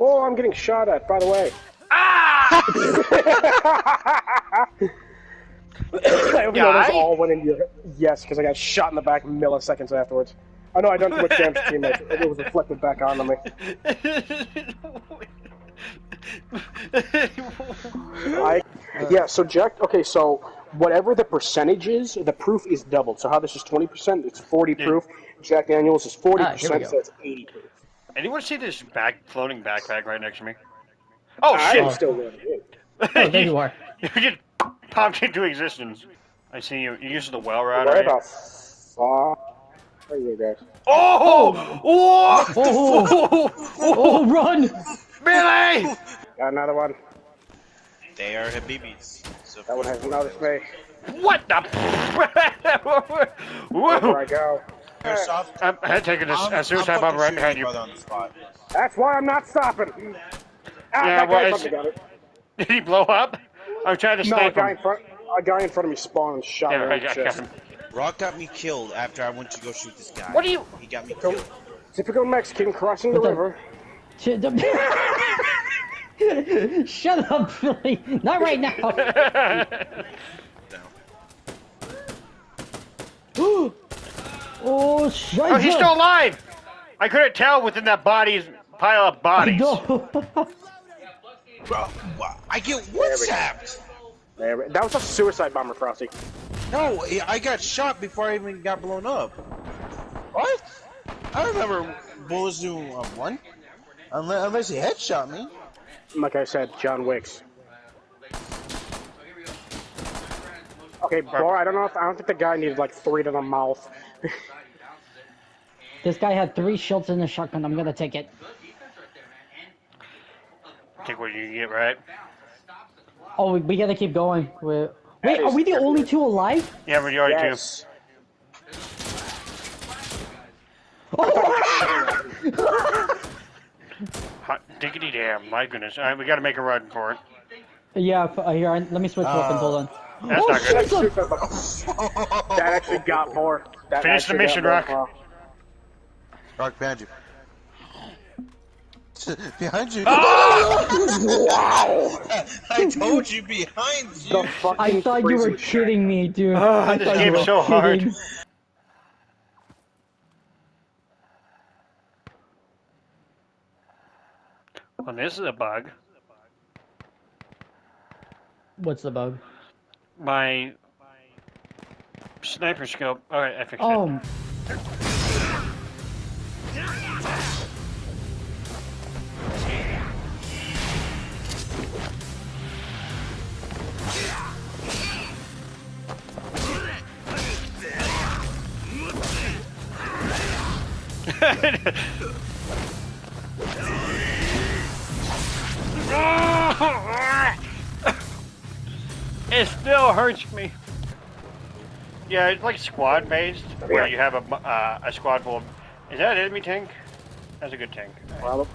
Oh, I'm getting shot at, by the way. Ah! I hope you know those all went in your... Yes, because I got shot in the back milliseconds afterwards. I know I done too much damage to teammates. It was reflected back onto me. I, yeah, so Jack, okay, so whatever the percentage is, the proof is doubled. So how this is 20%, it's 40 proof. Jack Daniels is 40%, Ah, here we go. so it's 80 proof. Anyone see this back floating backpack right next to me? Oh I'm shit! still running. Oh, there you are. You just popped into existence. I see you. You used the well route. Where right? Oh! the oh. fuck are you guys? Oh! Whoa! Oh, oh, run! Billy! Got another one. They are Habibis. So That one has noticed me. What the? Where Woo! I go? Airsoft. I'm, I'm taking a, I'm- a suicide I'm bomb right behind you. on the spot. That's why I'm not stopping. Ah, Yeah, that well, guy got it. Did he blow up? I'm trying to No, a snipe guy in him. front. A guy in front of me spawned and shot Yeah, me I in the got, got him. Rock got me killed after I went to go shoot this guy. What are you? He got me Come- killed. Typical Mexican crossing the the- river. Shut up. Shut up, Philly. Not right now. oh, shit. oh, he's still alive! I couldn't tell within that body's pile of bodies. No. Bro, I get whatsapped. There we- That was a suicide bomber, Frosty. No, I got shot before I even got blown up. What? I remember bullets doing uh, one. Unless, unless he headshot me. Like I said, John Wicks. Okay, bro, I don't know if I don't think the guy needed like three to the mouth. this guy had three shots in a shotgun. I'm gonna take it. Take what you can get, right? Oh, we, we gotta keep going. We're... Wait, are we the only two alive? Yeah, but you already yes. do. Hot diggity damn, my goodness. Alright, we gotta make a run for it. Yeah, uh, here, let me switch weapons. Hold on. That's oh, not good. shit, That, look. suicide bomb- that actually got more. That Finish the mission, got more. Rock. Rock behind you. behind you. Wow! Ah! I told you behind The you. fucking I thought you were kidding me, dude. Oh, I this thought you game's were so hard. kidding. Well, this is a bug. What's the bug? My sniper scope. Alright, I fixed it. Oh, ah! It still hurts me. Yeah, it's like squad based, where you have a uh, a squad full. Of, is that an enemy tank? That's a good tank. Well,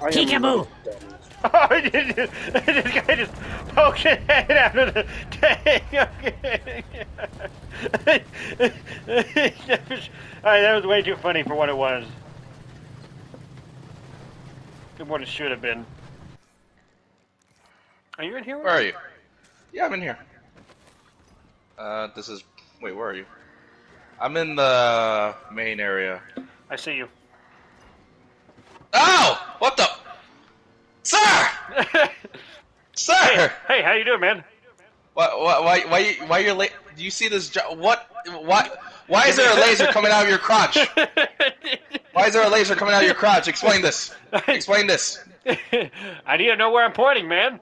I am- Oh, this guy just poked his head out of the tank. Alright, that was way too funny for what it was. Than what it should have been. Are you in here? Where are you? Yeah, I'm in here. Uh, this is. Wait, where are you? I'm in the main area. I see you. Oh! What the? Sir! hey, Sir! hey, how you doing, man? Why, why, why, why, you- why you're late? Do you see this? What? Why? Why is there a laser coming out of your crotch? Why is there a laser coming out of your crotch? Explain this. Explain this. I need to know where I'm pointing, man.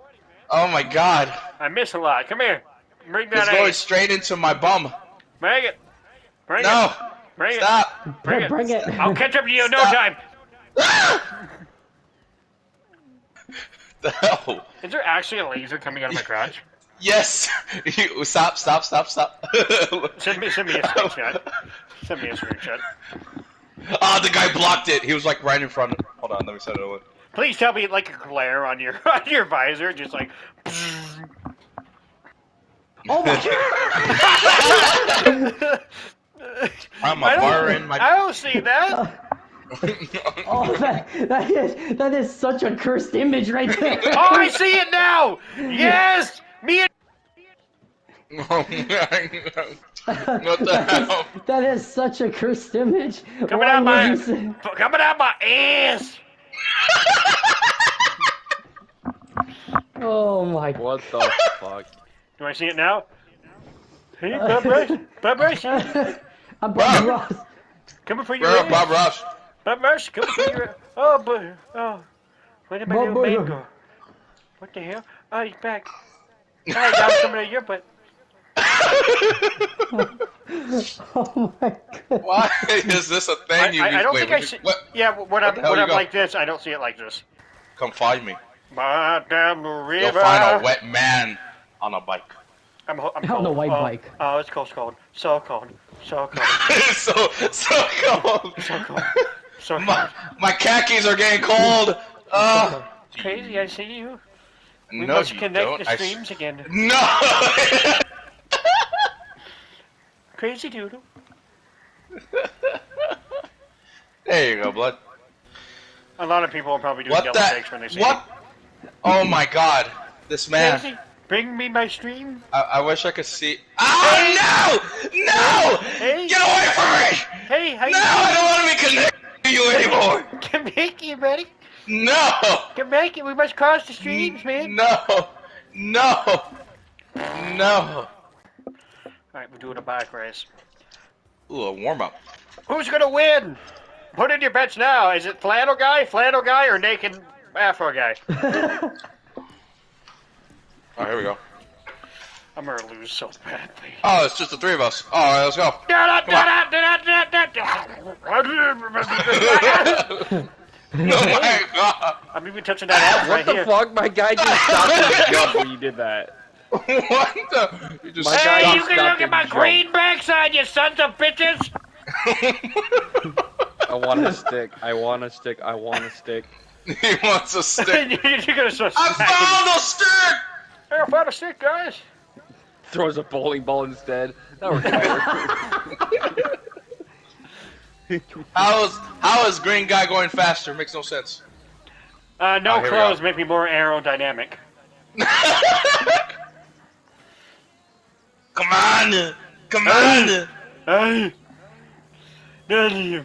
Oh my God! I miss a lot. Come here. Bring It's that going ace. straight into my bum. Bring it. Bring it. No! it. Bring Stop! it. Bring it. Bring it. I'll catch up to you in no time. The hell? Is there actually a laser coming out of my crotch? Yes! Stop! Stop! Stop! Stop! Send me, send me a screenshot. Send me a screenshot. Ah, the guy blocked it. He was like right in front of. Hold on, let me set it over. Please tell me like a glare on your on your visor, just like. oh my god! I'm a I don't- bar in my. I don't see that. Oh, that, that is that is such a cursed image right there. Oh, I see it now! Yes! Me and oh what the That is- hell? that is such a cursed image. coming Why out would my coming out my ass. Oh my What the fuck? Do I see it now? Hey, Bob Bruce, Bob Bruce, I'm Bob Ross. coming for your Bro, ass. Bob Ross. Bob Bruce, coming for your Oh, but oh, where did my Bob little man go? What the hell? Oh, he's back. Oh, now I'm coming at your butt. Oh my god. Why is this a I, thing? you I, I don't wait, think I see. What? Yeah, when I'm when I'm like this, I don't see it like this. Come find me. But down the river. You'll find a wet man on a bike. I'm, ho- I'm On a white oh, bike. Oh, it's cold, cold. So cold. So cold. so so cold. So cold. So cold. My, my khakis are getting cold. Uh, Crazy, I see you. We no, must you connect don't. the I streams again. No. Crazy doodle. there you go, blood. A lot of people will probably do What double takes when they see What? Oh my God, this man. Bring me my stream. I, I wish I could see. Oh no! No! Hey. Get away from me! Hey, how No, I don't want to be connected to you anymore. you Come back here, buddy. No! Come back here. We must cross the streams, man. No! No! No! Alright, we're doing a bike race. Ooh, a warm up. Who's gonna win? Put in your bets now. Is it flannel guy, flannel guy, or naked afro guy? Oh, here we go. I'm gonna lose so badly. Oh, it's just the three of us. All right, let's go. I'm Oh my god! even touching that ass What right the fuck? My guy just stopped his jump when you did that. What the? You just My Hey, guy you can look at my jump. green backside, you sons of bitches! I want a stick. I want a stick. I want a stick. he wants a stick. You're gonna start I smacking. found a stick. Hey, I found a stick, guys. Throws a bowling ball instead. That worked better. How is how is green guy going faster? Makes no sense. Uh, no Oh, here clothes make me more aerodynamic. Come on, come on. Hey! Daddy.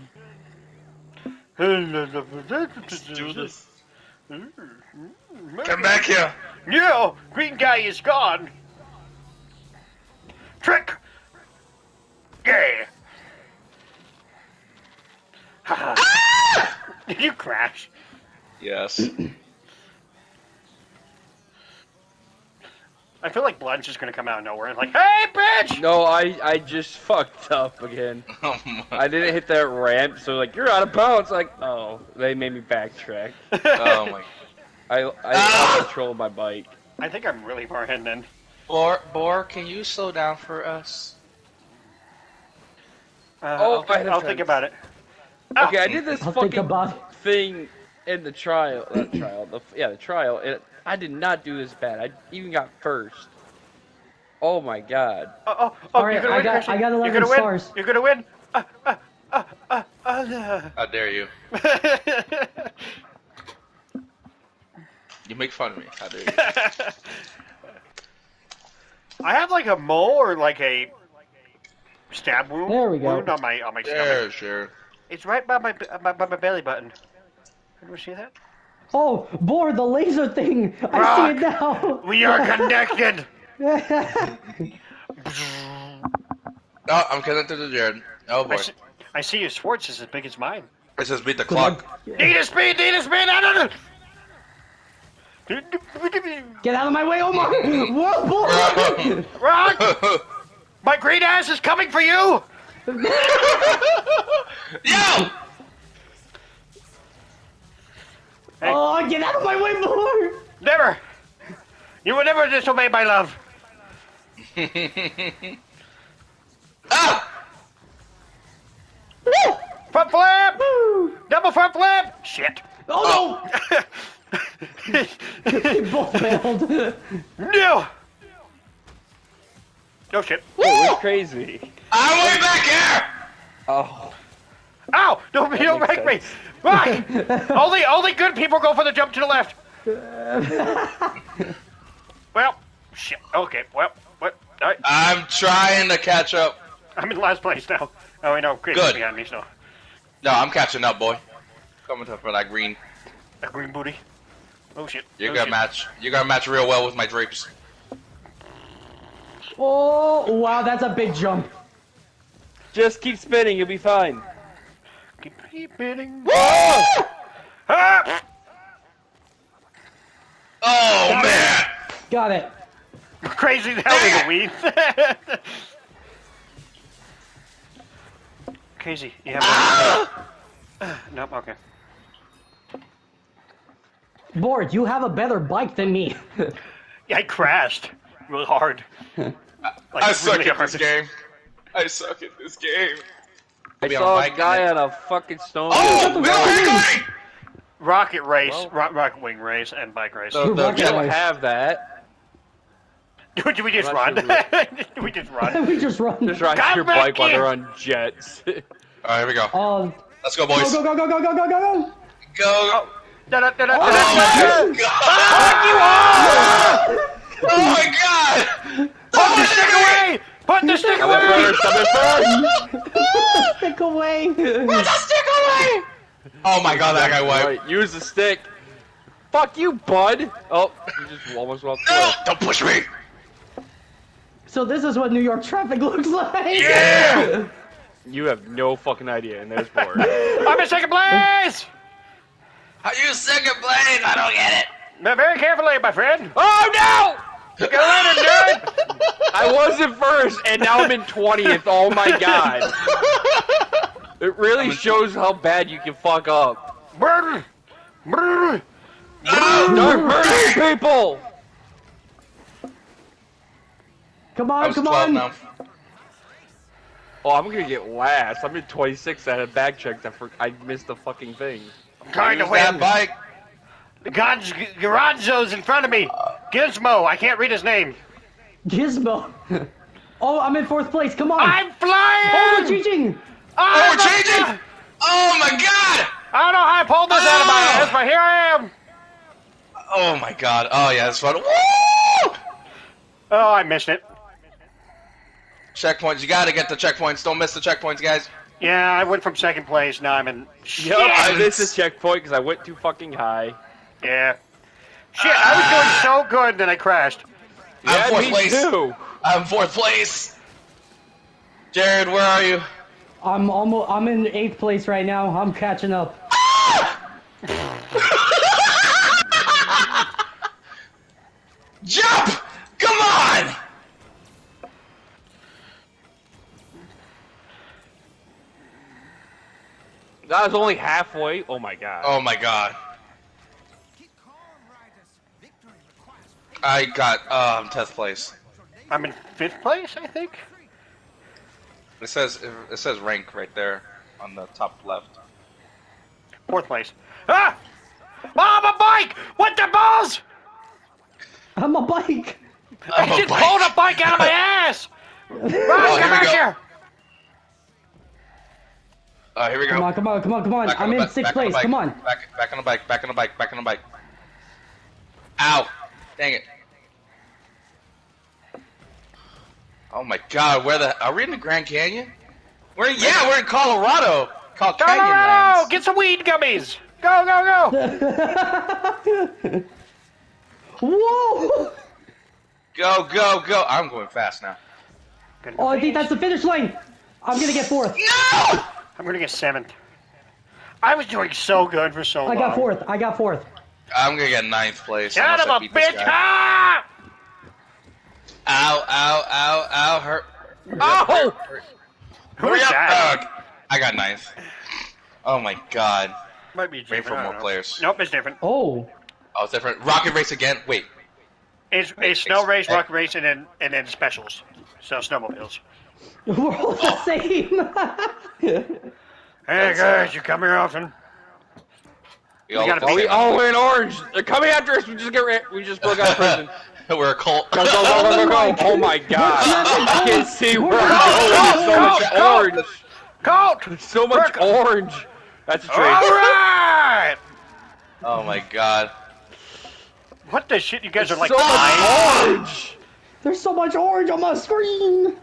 Let's do this. Come back here. No! Green guy is gone! Trick! Yeah! Haha. Did you crash? Yes. I feel like Blood's just gonna come out of nowhere and like, hey, bitch! No, I I just fucked up again. Oh my. I didn't hit that ramp, so like you're out of bounds. Like oh, they made me backtrack. Oh my. I I Ah! lost control of my bike. I think I'm really far ahead then. Boar, Boar, can you slow down for us? Uh, Oh, I'll, I think, had a I'll think about it. Ah, Okay, I did this I'll think fucking about thing in the trial. Not trial. The, yeah, the trial. And I did not do this bad. I even got first. Oh my god. Oh, oh, oh, All right, you're gonna I win, got- Christian. I got You're gonna win. stars. You're gonna win. Uh, uh, uh, uh, uh, How dare you? uh. You make fun of me. How dare you? I have like a mole or like a stab wound, There we go. wound on my on my stomach. There, sure. It's right by my by, by my belly button. Can you see that? Oh, board the laser thing. I see it now. We are connected. Oh, I'm connected to Jared. Oh I boy. see, I see your Schwartz is as big as mine. It says beat the clock. Need a speed, need a speed. I don't know. Get out of my way, Omar. Whoa, Boar. Rock! My green ass is coming for you! Yo! Oh, get out of my way, Boar. Never! You will never disobey my love. ah! Front flip! Double front flip! Shit. Oh no. they Both failed. No! No shit. It was crazy. I'm way back here! Oh. Ow! Don't, don't wreck me! Rock! only, only good people go for the jump to the left. well, shit. Okay, well, what? I, I'm trying to catch up. I'm in last place now. Oh, wait, know. Chris Good. is behind me, so. No, I'm catching up, boy. Coming up for that green. That green booty. Oh, shit. You're oh, gonna shit. match. You're gonna match real well with my drapes. Oh, wow, that's a big jump. Just keep spinning, you'll be fine. Keep hitting. Ah! Oh man! Got it. Crazy the hell with the weed. Crazy. You have Nope, okay. Boar, you have a better bike than me. Yeah, I crashed really hard. Like, I suck really at hard. this game. I suck at this game. I saw a bike guy on a fucking stone. Oh, man! Rocket race, Well- ro- rocket wing race, and bike race. So the, we don't have that. Did we just run? not Did we just run? we just run. Just ride Come your back bike while here. they're on jets. All right, here we go. Um, Let's go, go, boys. go, go, go, go, go, go, go, go. Go. Da, da, da, da, da, Oh da, my god! Oh my god! Put the stick away! Put the stick away! in first, I'm in first! Stick away. Stick away! Oh my god, that guy wiped. Right, use the stick. Fuck you, bud! Oh, you just almost walked No! Don't push me! So this is what New York traffic looks like. Yeah! You have no fucking idea, and there's more. I'm in second place! How you second place? I don't get it. Now, very carefully, my friend. oh no! Get later, nerd! I was in first, and now I'm in 20th. Oh my god. It really shows how bad you can fuck up. Brr, brr. Start murdering people! Come I on, was come 12 on. now. Oh, I'm gonna get last. I'm in 26. I had a back checked. I, for- I missed the fucking thing. I'm Trying to Use that bike. God's Garanzo's in front of me. Gizmo, I can't read his name. Gizmo. Oh, I'm in fourth place. Come on. I'm flying. Oh, flying! we're changing. Oh, we're my changing! God. Oh my god! I don't know how I pulled this out of my Oh. ass, but here I am. Oh my god. Oh yeah, that's fun. Woo! Oh, I missed it. Checkpoints. You gotta get the checkpoints. Don't miss the checkpoints, guys. Yeah, I went from second place. Now I'm in. Yep, I missed a checkpoint because I went too fucking high. Yeah. Shit, I was doing so good, then I crashed. I'm Yeah, fourth me place. too. I'm fourth place. Jared, where are you? I'm almost. I'm in eighth place right now. I'm catching up. Jump! Come on! That was only halfway. Oh my god. Oh my god. I got um 10th place. I'm in fifth place, I think. It says it says rank right there on the top left. Fourth place. Ah! Mom, a bike! What the balls? I'm a bike. I I'm a just bike. pulled a bike out of my ass! Ron, here come we back go. here! Uh, here we go. Come on, come on, come on, come on. Back I'm the in bike, sixth back on the place. bike, Come on. Back, back on the bike. Back on the bike. Back on the bike. Ow! Dang it! Oh my God! Where the? Are we in the Grand Canyon? We're in, yeah, we're in Colorado. Called Canyon Colorado! Lands. Get some weed gummies! Go, go, go! Whoa! Go, go, go! I'm going fast now. Gonna Oh, I think that's the finish line. I'm gonna get fourth. No! I'm gonna get seventh. I was doing so good for so long. I got fourth. I got fourth. I'm gonna get ninth place. Son unless of I a bitch! Ah! Ow! Ow! Ow! Ow! Hurt. Oh! Who Hurry is up. that? Ugh. I got ninth. Oh my God! Might be Wait different. for more know. players. Nope, it's different. Oh. Oh, it's different. Rocket race again. Wait. It's, it's snow race, rocket race, and then and then specials. So snowmobiles. We're all the same. Hey That's, guys, uh, you come here often. We all gotta look Oh, we, same. oh, we're in orange. They're coming after us. We just get ra- we just broke out of prison. We're a cult. Go, go, go, go, go, go. Oh my god. I can't see where I'm going. It's so much Go, go, orange. Colt! There's so much Rick- orange. That's a All trade. right! Oh my god. What the shit? You guys are like so dying? much orange. There's so much orange on my screen.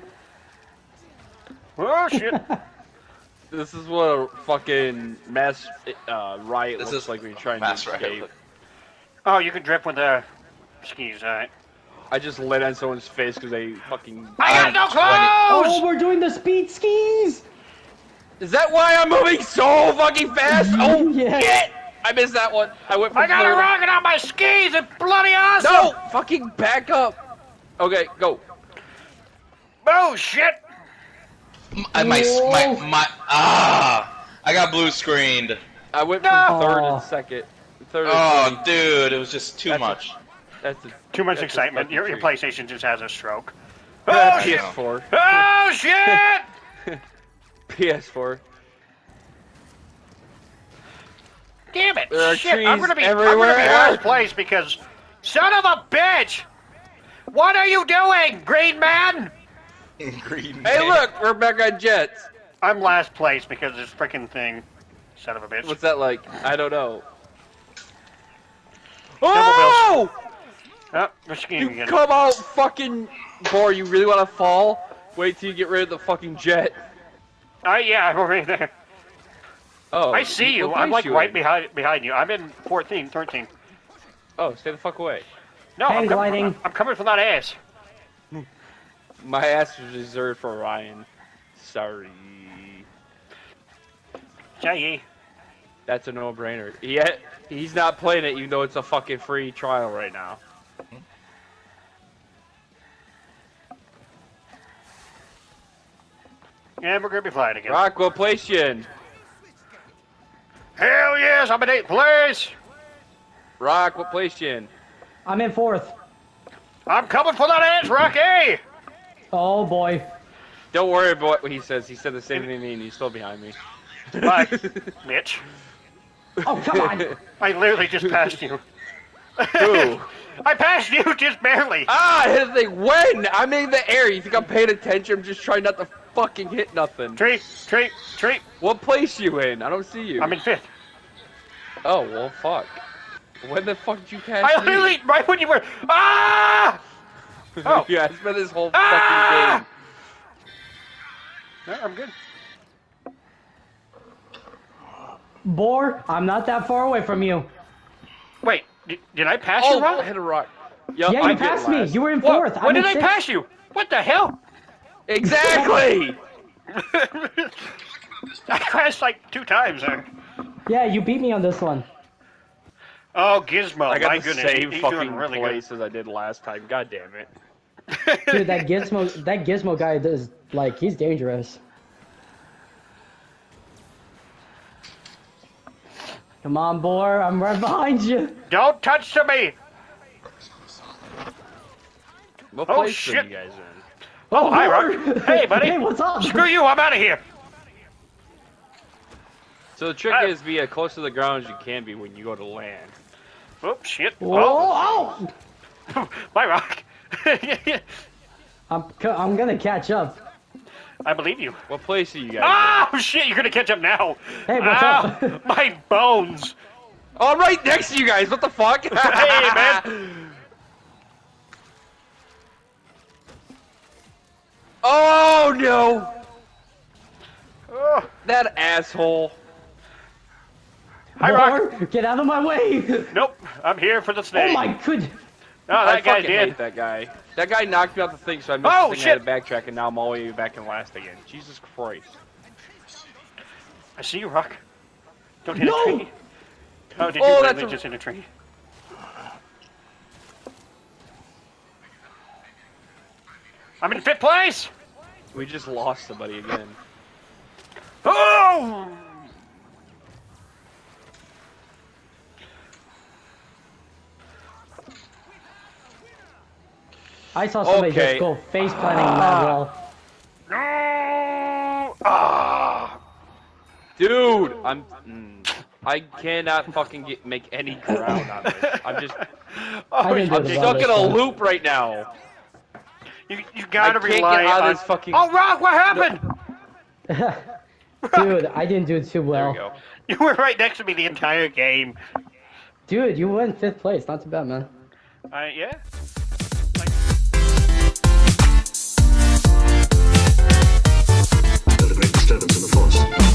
Oh shit! This is what a fucking mass uh, riot This looks is like when you're trying mass to riot. escape. Oh, you can drift with the skis. Alright. I just lit on someone's face because they fucking. I got no 20. Oh, we're doing the speed skis. Is that why I'm moving so fucking fast? Oh Yeah. shit! I missed that one. I went. From I got a rocket on my skis. It's bloody awesome. No! Fucking back up. Okay, go. Oh shit! My, my, my, my, ah! I got blue screened. I went from No! third and second. Third Oh, second. dude, it was just too That's a- much. That's a, Too much that's excitement. Your, your. PlayStation just has a stroke. Oh shit! PS4. Oh shit! PS4. Damn it! There are Shit! I'm gonna be I'm gonna be everywhere. last place because son of a bitch! What are you doing, Green Man? Green Hey, man. look, we're back on jets. I'm last place because of this freaking thing. Son of a bitch. What's that like? I don't know. Oh! Oh, we're You again. come out fucking boy, you really wanna fall? Wait till you get rid of the fucking jet. Oh yeah, I'm over there. Oh. I see you. I'm like you right in? behind behind you. I'm in 14, 13. Oh, stay the fuck away. No, Hang I'm, com- gliding. I'm coming from that ass. My ass was reserved for Ryan. Sorry. Jay. That's a no-brainer. Yet he's not playing it, even though it's a fucking free trial right now. And we're gonna be flying again. Rock, what place you in? Hell yes, I'm in eighth place. Rock, what place you in? I'm in fourth. I'm coming for that ass, Rocky. Oh boy. Don't worry about what he says. He said the same thing to me, and he's still behind me. Bye, Mitch. Oh come on. I literally just passed you. Who? I passed you just barely. ah, here's the thing. When I'm in the air, you think I'm paying attention? I'm just trying not to fucking hit nothing. Tree, tree, tree. What place you in? I don't see you. I'm in fifth. Oh well, fuck. When the fuck did you pass I me? literally right when you were ah. Oh. yeah, I spent this whole Ah! fucking game. No, I'm good. Boar, I'm not that far away from you. Wait, did, did I pass Oh, you, Rock? I hit a rock. Yep, Yeah, I you did passed me. last. You were in What? fourth. When I'm did in I sixth. pass you? What the hell? Exactly. I crashed like two times there. Yeah, you beat me on this one. Oh, Gizmo, I got my the goodness, same he's fucking doing really place as I did last time. God damn it. Dude, that gizmo that gizmo guy does like he's dangerous. Come on, boar, I'm right behind you. Don't touch to me. What Oh, place are shit. you guys in? Oh, oh hi, Rock. Hey, buddy. Hey, what's up? Screw you, I'm out of here. So the trick I- is be as close to the ground as you can be when you go to land. Oh, shit. Whoa, Oh, oh! bye, Rock. I'm I'm gonna catch up. I believe you. What place are you guys Oh, shit, you're gonna catch up now. Hey, what's Ow, up? Ah, my bones. Oh, I'm right next to you guys. What the fuck? Hey, man. Oh no! Oh, That asshole. hi, Rock. Get out of my way! Nope, I'm here for the snake. Oh my good. Oh, I guy fucking did. hate that guy. That guy knocked me off the thing, so I missed Oh, the thing. I had to backtrack, and now I'm all the way back in last again. Jesus Christ. I see you, Rock. Don't hit No! a tree. Oh, did oh, you Oh, that's a- just hit a tree? I'm in fifth place. We just lost somebody again. Oh! I saw somebody Okay. just go face planting on that wall. No! Ah! Dude, I'm. Mm, I cannot fucking get make any ground on this. I'm just. Oh, I'm the stuck in a loop right now. you, you gotta I can't rely get out on of this fucking- Oh, Rock, what happened? Dude, I didn't do it too There well. we go. You were right next to me the entire game. Dude, you went fifth place. Not too bad, man. Uh, yeah. force.